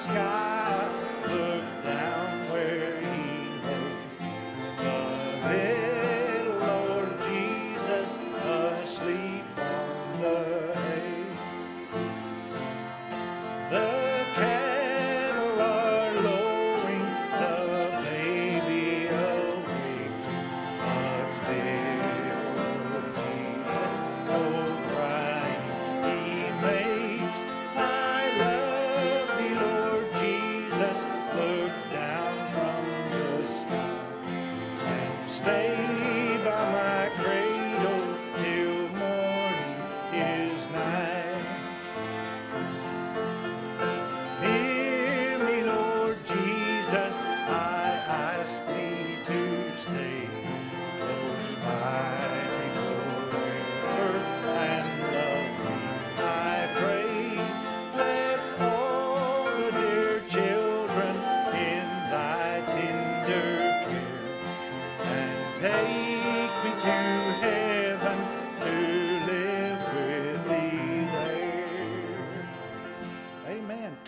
sky.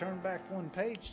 Turn back one page.